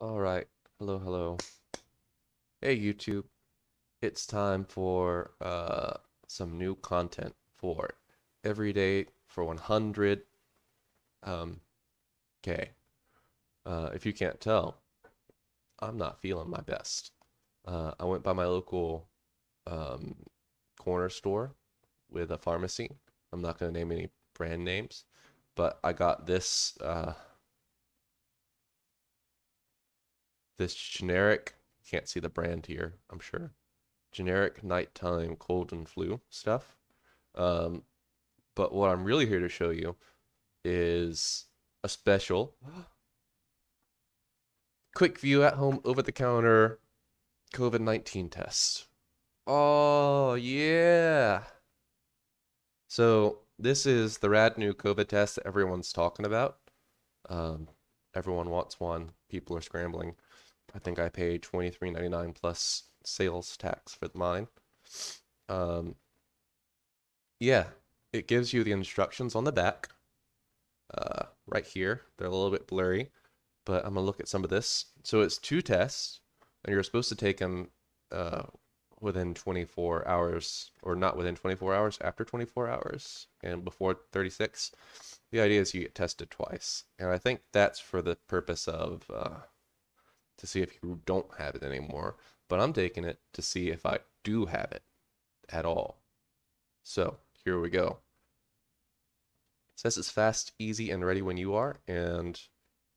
All right. Hello, hello. Hey, YouTube. It's time for uh some new content for every day for 100 um K. Uh, if you can't tell, I'm not feeling my best. Uh, I went by my local um corner store with a pharmacy. I'm not going to name any brand names, but I got this uh this generic, can't see the brand here, I'm sure. Generic nighttime cold and flu stuff. Um, but what I'm really here to show you is a special QuickVue at home over the counter COVID-19 test. Oh, yeah. So this is the rad new COVID test that everyone's talking about. Um, everyone wants one. People are scrambling. I think I paid $23.99 plus sales tax for mine. Um, yeah, it gives you the instructions on the back. Uh, right here. They're a little bit blurry, but I'm gonna look at some of this. So it's two tests, and you're supposed to take them uh, within 24 hours, or not within 24 hours, after 24 hours, and before 36. The idea is you get tested twice, and I think that's for the purpose of uh, to see if you don't have it anymore. But I'm taking it to see if I do have it at all. So here we go. It says it's fast, easy, and ready when you are, and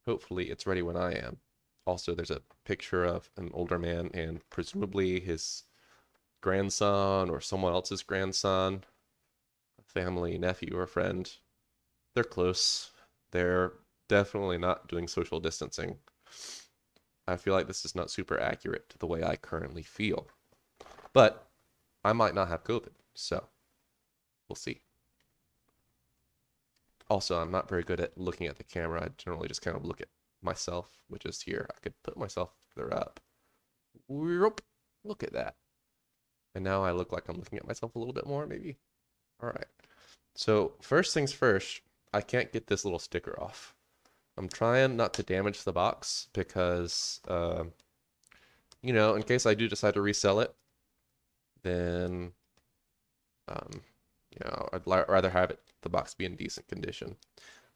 hopefully it's ready when I am. Also, there's a picture of an older man and presumably his grandson or someone else's grandson, a family nephew or friend. They're close. They're definitely not doing social distancing. I feel like this is not super accurate to the way I currently feel. But I might not have COVID, so we'll see. Also, I'm not very good at looking at the camera. I generally just kind of look at myself, which is here. I could put myself further up. Look at that. And now I look like I'm looking at myself a little bit more, maybe. All right. So first things first, I can't get this little sticker off. I'm trying not to damage the box because, uh, you know, in case I do decide to resell it, then, um, you know, I'd rather have it the box be in decent condition.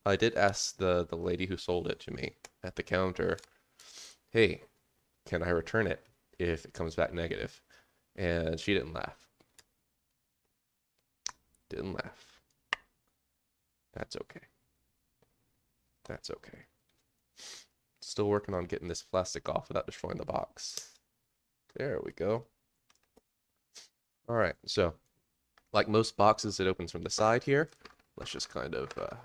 I did ask the the lady who sold it to me at the counter, "Hey, can I return it if it comes back negative?" And she didn't laugh. Didn't laugh. That's okay. That's okay. Still working on getting this plastic off without destroying the box. There we go. All right, so like most boxes, it opens from the side here. Let's just kind of, uh,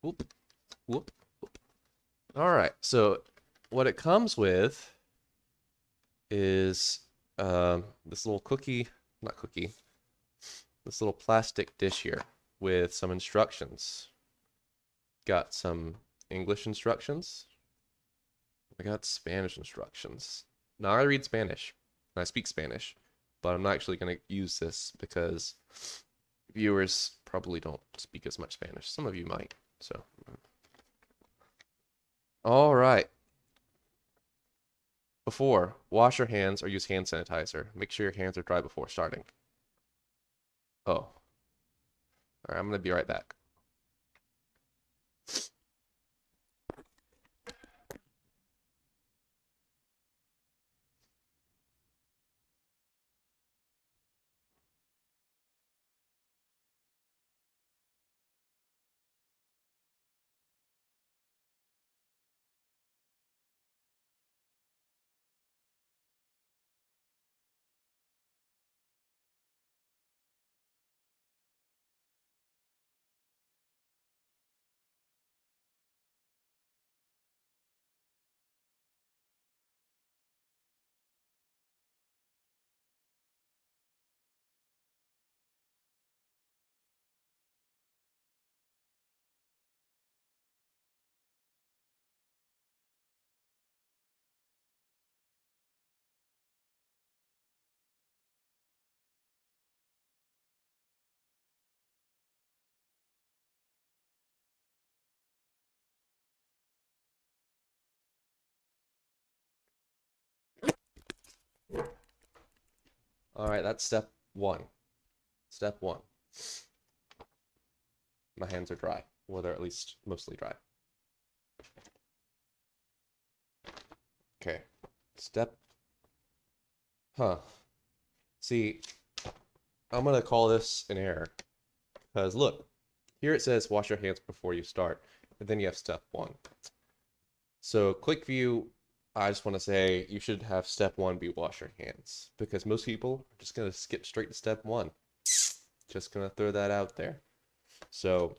whoop, whoop, whoop. All right, so what it comes with is um, this little cookie, not cookie, this little plastic dish here with some instructions. Got some English instructions. I got Spanish instructions. Now I read Spanish I speak Spanish, but I'm not actually going to use this because viewers probably don't speak as much Spanish. Some of you might. So, all right. Before, wash your hands or use hand sanitizer. Make sure your hands are dry before starting. Oh. All right, I'm going to be right back. All right, that's step one. Step one. My hands are dry. Well, they're at least mostly dry. Okay. Step. Huh. See, I'm going to call this an error. Because look, here it says wash your hands before you start. And then you have step one. So, QuickVue, I just want to say you should have step one be wash your hands. Because most people are just going to skip straight to step one. Just going to throw that out there. So,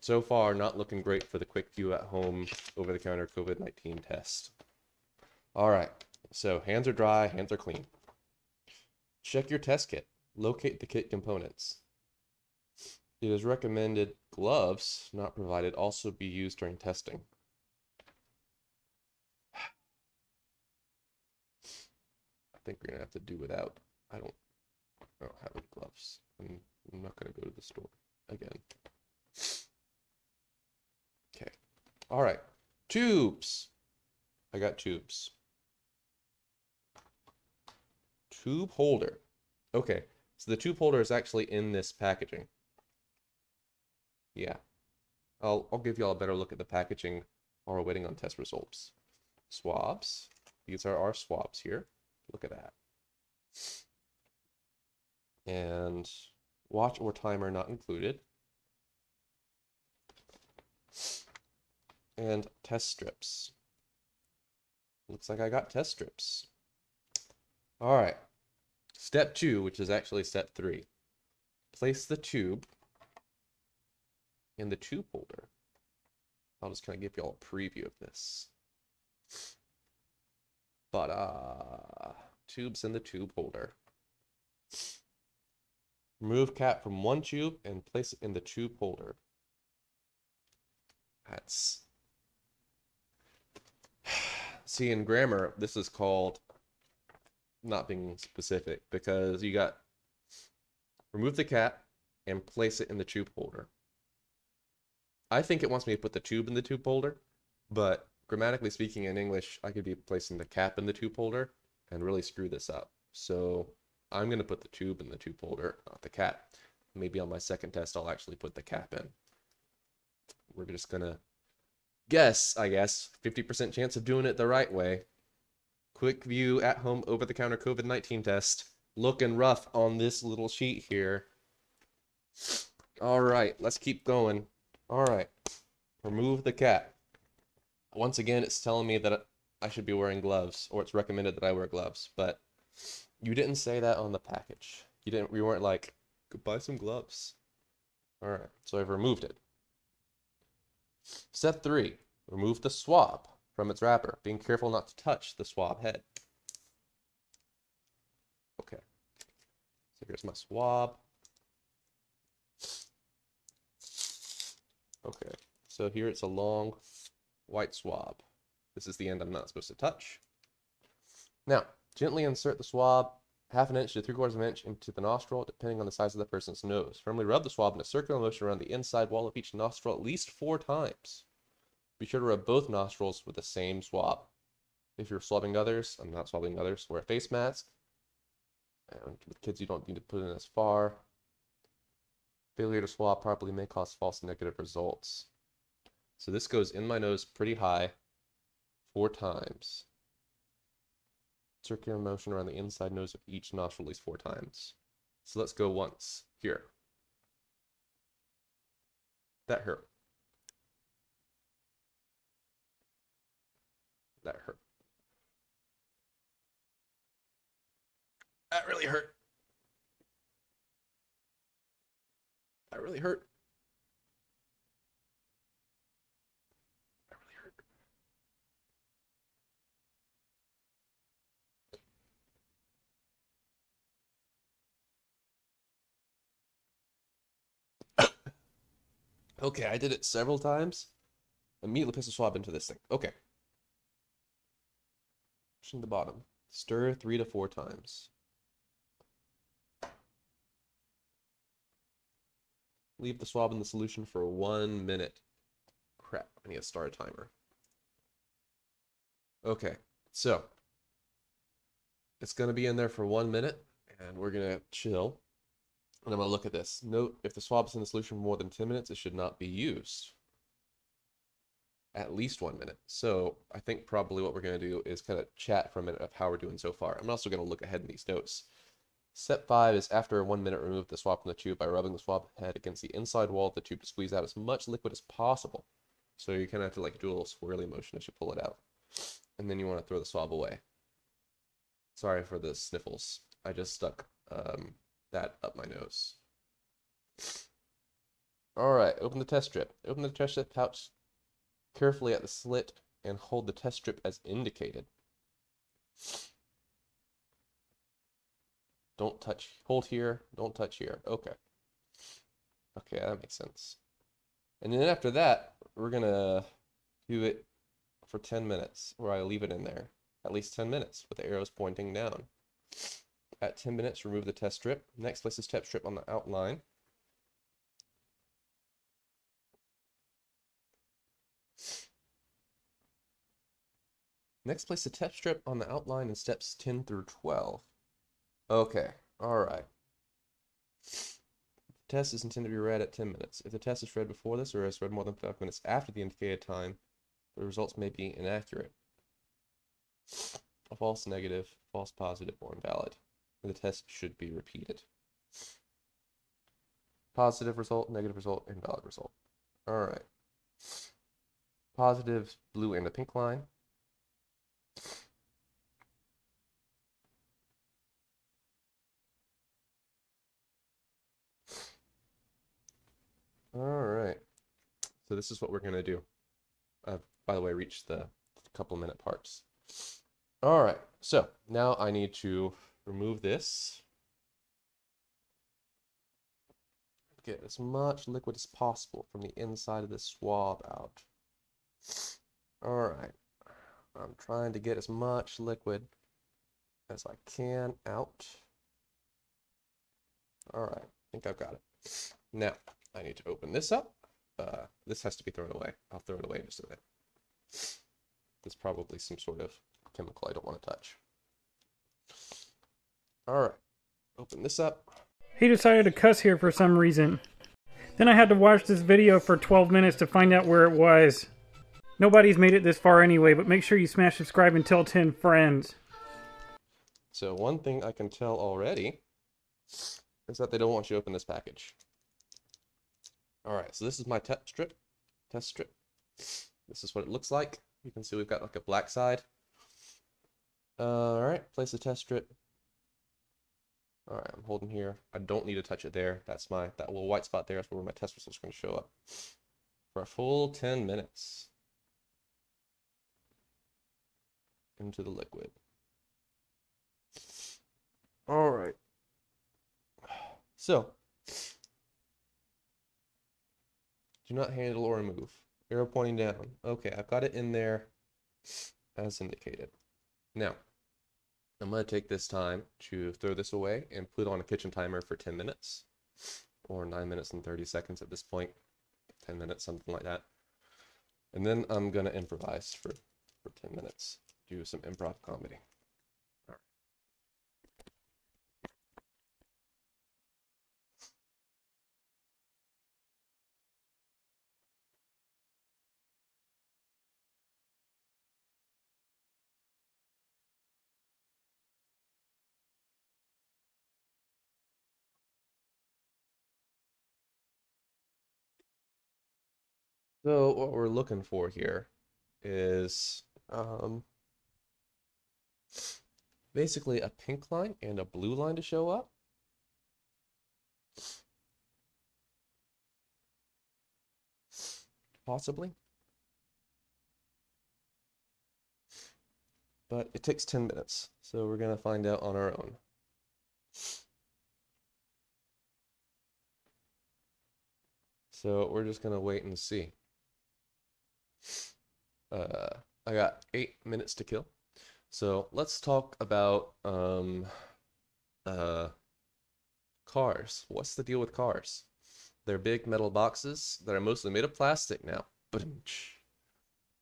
so far, not looking great for the QuickVue at home over the counter COVID 19 test. All right, so hands are dry, hands are clean. Check your test kit. Locate the kit components. It is recommended gloves, not provided, also be used during testing. I think we're gonna have to do without. I don't, I don't have any gloves. I'm, I'm not gonna go to the store again. Okay. All right. Tubes. I got tubes. Tube holder. Okay. So the tube holder is actually in this packaging. Yeah. I'll I'll give y'all a better look at the packaging while we're waiting on test results. Swabs. These are our swabs here. Look at that. And watch or timer not included. And test strips. Looks like I got test strips. All right. Step two, which is actually step three. Place the tube in the tube holder. I'll just kind of give y'all a preview of this. But, uh, tubes in the tube holder. Remove cap from one tube and place it in the tube holder. That's see in grammar this is called not being specific because you got remove the cap and place it in the tube holder. I think it wants me to put the tube in the tube holder, but grammatically speaking in English, I could be placing the cap in the tube holder and really screw this up. So I'm going to put the tube in the tube holder, not the cap. Maybe on my second test, I'll actually put the cap in. We're just going to guess, I guess, 50% chance of doing it the right way. QuickVue at home over the counter COVID 19 test. Looking rough on this little sheet here. All right, let's keep going. All right, remove the cap. Once again, it's telling me that I should be wearing gloves, or it's recommended that I wear gloves, but you didn't say that on the package. You didn't. You weren't like, buy some gloves. All right, so I've removed it. Step three, remove the swab from its wrapper, being careful not to touch the swab head. Okay, so here's my swab. Okay, so here it's a long white swab. This is the end I'm not supposed to touch. Now, gently insert the swab half an inch to three quarters of an inch into the nostril, depending on the size of the person's nose. Firmly rub the swab in a circular motion around the inside wall of each nostril at least four times. Be sure to rub both nostrils with the same swab. If you're swabbing others, I'm not swabbing others, wear a face mask. And with kids, you don't need to put in as far. Failure to swab properly may cause false negative results. So this goes in my nose pretty high, four times. Circular motion around the inside nose of each nostril at least four times. So let's go once here. That hurt. That hurt. That really hurt. That really hurt. Okay, I did it several times. Immediately the swab into this thing. Okay. Pushing the bottom. Stir three to four times. Leave the swab in the solution for one minute. Crap, I need to start a timer. Okay, so it's going to be in there for one minute, And we're going to chill. And I'm going to look at this. Note, if the swab is in the solution for more than 10 minutes, it should not be used. At least one minute. So I think probably what we're going to do is kind of chat for a minute of how we're doing so far. I'm also going to look ahead in these notes. Step 5 is after one minute, remove the swab from the tube by rubbing the swab head against the inside wall of the tube to squeeze out as much liquid as possible. So you kind of have to like do a little swirly motion as you pull it out. And then you want to throw the swab away. Sorry for the sniffles. I just stuck um, that up my nose. All right, open the test strip. Open the test strip pouch carefully at the slit and hold the test strip as indicated. Don't touch, hold here, don't touch here. Okay. Okay, that makes sense. And then after that, we're gonna do it for 10 minutes, where I leave it in there. At least 10 minutes with the arrows pointing down. At 10 minutes, remove the test strip. Next, place the test strip on the outline. Next, place the test strip on the outline in steps 10 through 12. Okay, alright. The test is intended to be read at 10 minutes. If the test is read before this or is read more than 5 minutes after the indicated time, the results may be inaccurate. A false negative, false positive, or invalid the test should be repeated. Positive result, negative result, invalid result. All right. Positive blue and a pink line. All right. So this is what we're going to do. I've, by the way, reached the couple minute parts. All right. So now I need to remove this. Get as much liquid as possible from the inside of this swab out. Alright. I'm trying to get as much liquid as I can out. Alright, I think I've got it. Now, I need to open this up. Uh, this has to be thrown away. I'll throw it away in just a minute. There's probably some sort of chemical I don't want to touch. Alright, open this up. He decided to cuss here for some reason. Then I had to watch this video for 12 minutes to find out where it was. Nobody's made it this far anyway, but make sure you smash subscribe and tell 10 friends. So one thing I can tell already is that they don't want you to open this package. Alright, so this is my test strip. Test strip. This is what it looks like. You can see we've got like a black side. Alright, place the test strip all right, I'm holding here. I don't need to touch it there. That's my, that little white spot there. That's where my test results are going to show up for a full 10 minutes into the liquid. All right. So, do not handle or remove. Arrow pointing down. Okay, I've got it in there as indicated. Now, I'm going to take this time to throw this away and put on a kitchen timer for 10 minutes or 9 minutes and 30 seconds at this point, 10 minutes, something like that. And then I'm going to improvise for, for 10 minutes, do some improv comedy. So what we're looking for here is um, basically a pink line and a blue line to show up. Possibly. But it takes 10 minutes, so we're going to find out on our own. So we're just going to wait and see. Uh, I got eight minutes to kill. So let's talk about um, uh, cars. What's the deal with cars? They're big metal boxes that are mostly made of plastic now.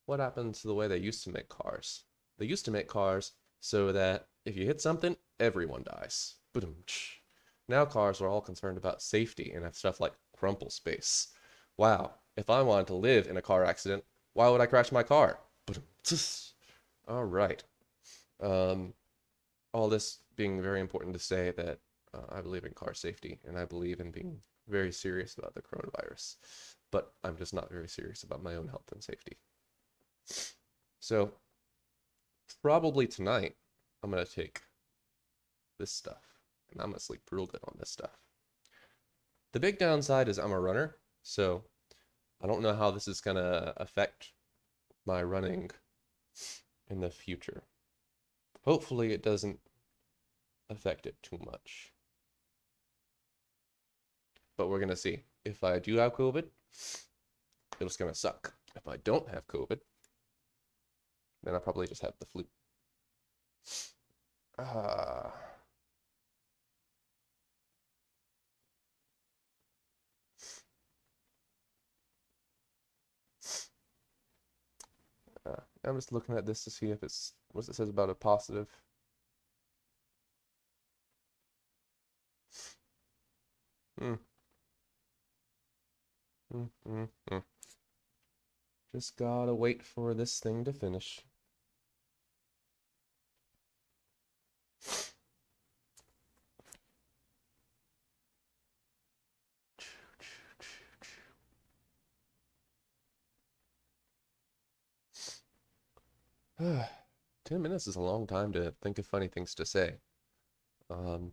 What happened to the way they used to make cars? They used to make cars so that if you hit something, everyone dies. Now cars are all concerned about safety and have stuff like crumple space. Wow, if I wanted to live in a car accident, why would I crash my car? All right. Um, all this being very important to say that uh, I believe in car safety and I believe in being very serious about the coronavirus, but I'm just not very serious about my own health and safety. So, probably tonight, I'm going to take this stuff and I'm going to sleep real good on this stuff. The big downside is I'm a runner, so I don't know how this is going to affect my running in the future. Hopefully, it doesn't affect it too much. But we're going to see. If I do have COVID, it's going to suck. If I don't have COVID, then I probably just have the flu. Uh, uh, I'm just looking at this to see if it's what it says about a positive. Hmm. Mm, mm, mm. Just gotta wait for this thing to finish. Ten minutes is a long time to think of funny things to say. Um,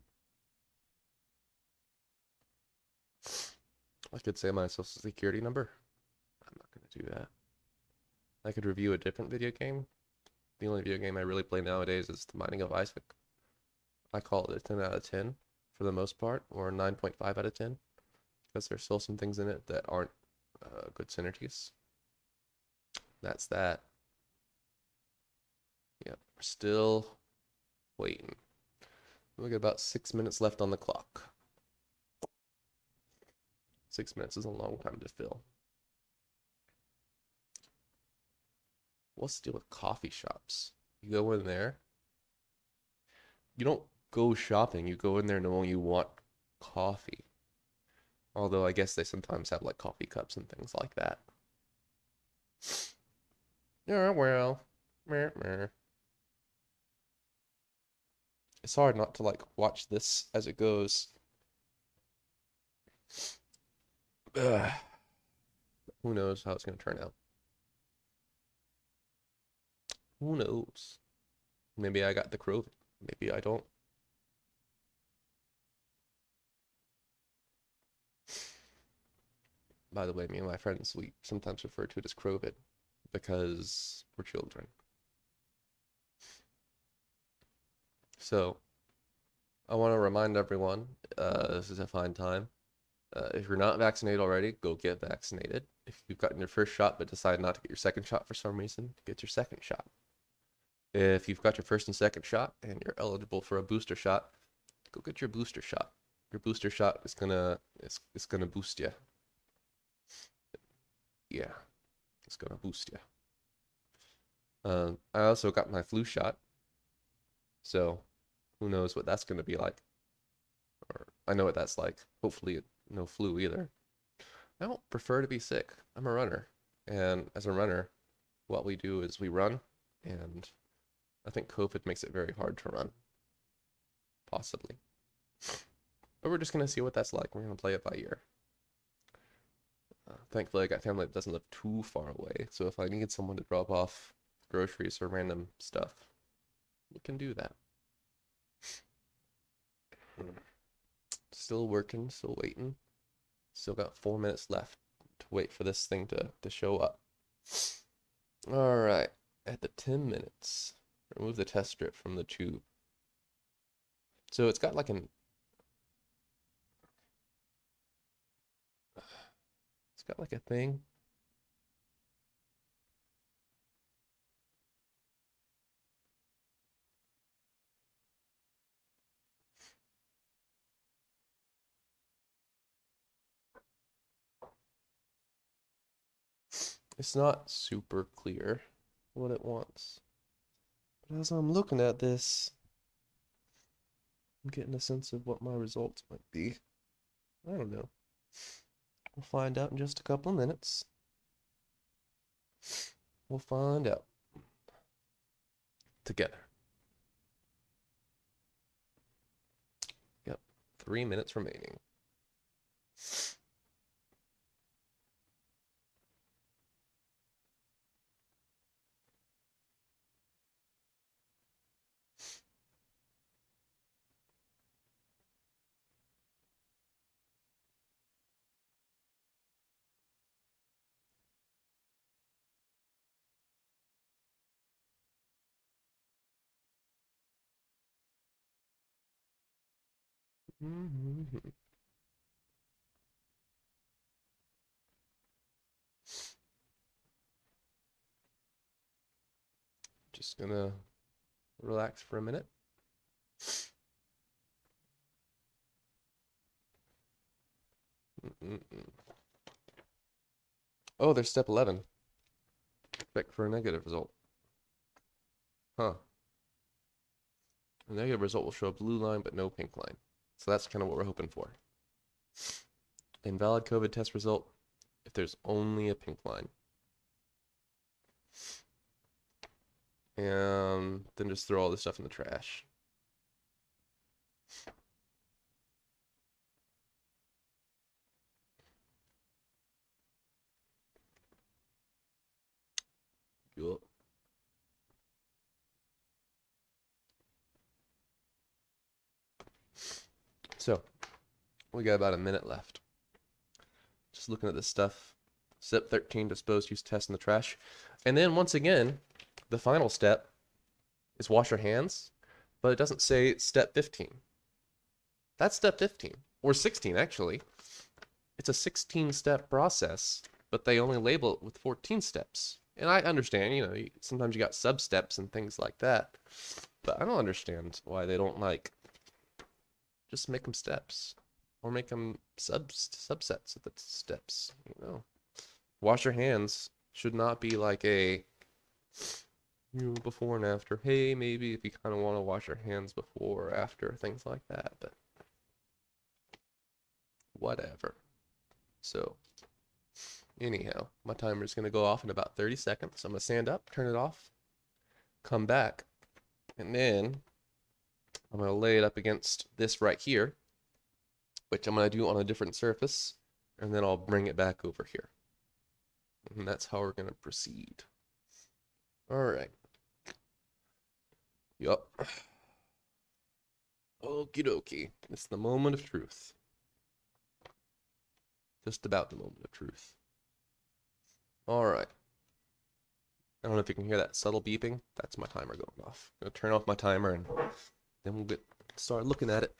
I could say my social security number. I'm not going to do that. I could review a different video game. The only video game I really play nowadays is The Binding of Isaac. I call it a 10 out of 10 for the most part, or 9.5 out of 10, because there's still some things in it that aren't uh, good synergies. That's that. Yep, we're still waiting. We got about six minutes left on the clock. Six minutes is a long time to fill. What's the deal with coffee shops? You go in there. You don't go shopping. You go in there knowing you want coffee. Although I guess they sometimes have like coffee cups and things like that. Yeah, well. Meh, meh. It's hard not to like watch this as it goes. Ugh. Who knows how it's going to turn out? Who knows? Maybe I got the COVID. Maybe I don't. By the way, me and my friends, we sometimes refer to it as COVID because we're children. So, I want to remind everyone uh, this is a fine time. Uh, if you're not vaccinated already, go get vaccinated. If you've gotten your first shot but decide not to get your second shot for some reason, get your second shot. If you've got your first and second shot and you're eligible for a booster shot, go get your booster shot. Your booster shot is gonna it's, it's gonna boost you. Yeah, it's gonna boost you. Uh, I also got my flu shot, so who knows what that's gonna be like. Or I know what that's like. Hopefully, no flu either. I don't prefer to be sick. I'm a runner, and as a runner, what we do is we run, and I think COVID makes it very hard to run. Possibly. But we're just going to see what that's like. We're going to play it by ear. Uh, thankfully, I got family that doesn't live too far away. So if I need someone to drop off groceries or random stuff, we can do that. Still working, still waiting. Still got four minutes left to wait for this thing to, to show up. All right, at the 10 minutes. Remove the test strip from the tube. So it's got like an it's got like a thing. It's not super clear what it wants. But as I'm looking at this, I'm getting a sense of what my results might be. I don't know. We'll find out in just a couple of minutes. We'll find out together. Yep, three minutes remaining. Mm-hmm. Just gonna relax for a minute. Mm-mm-mm. Oh, there's step 11. Check for a negative result. Huh. A negative result will show a blue line but no pink line. So that's kind of what we're hoping for. Invalid COVID test result if there's only a pink line. And then just throw all this stuff in the trash. Yup. So, we got about a minute left. Just looking at this stuff. Step 13, dispose, use test in the trash. And then once again, the final step is wash your hands, but it doesn't say step 15. That's step 15, or 16 actually. It's a 16 step process, but they only label it with 14 steps. And I understand, you know, sometimes you got sub steps and things like that. But I don't understand why they don't like just make them steps or make them sub subsets of the steps, you know. Wash your hands should not be like a you know, before and after. Hey, maybe if you kind of want to wash your hands before or after, things like that, but whatever. So, anyhow, my timer is going to go off in about 30 seconds. I'm going to stand up, turn it off, come back, and then I'm going to lay it up against this right here, which I'm going to do on a different surface, and then I'll bring it back over here. And that's how we're going to proceed. All right. Yup. Okie dokie. It's the moment of truth. Just about the moment of truth. All right. I don't know if you can hear that subtle beeping. That's my timer going off. I'm going to turn off my timer and then we'll get start looking at it.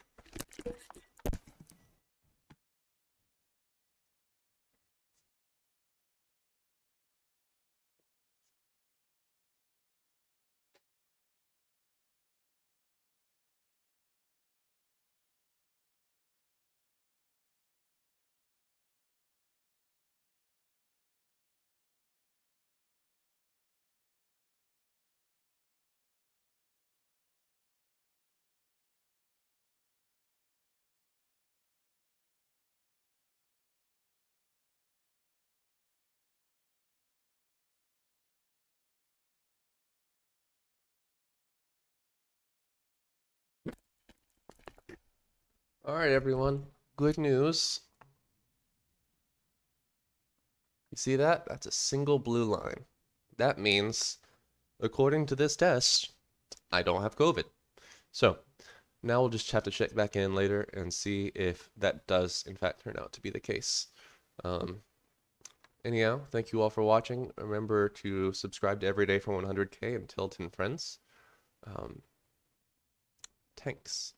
All right, everyone. Good news. You see that? That's a single blue line. That means, according to this test, I don't have COVID. So now we'll just have to check back in later and see if that does, in fact, turn out to be the case. Um, anyhow, thank you all for watching. Remember to subscribe to Everyday for 100K and tell 10 friends. Um, thanks.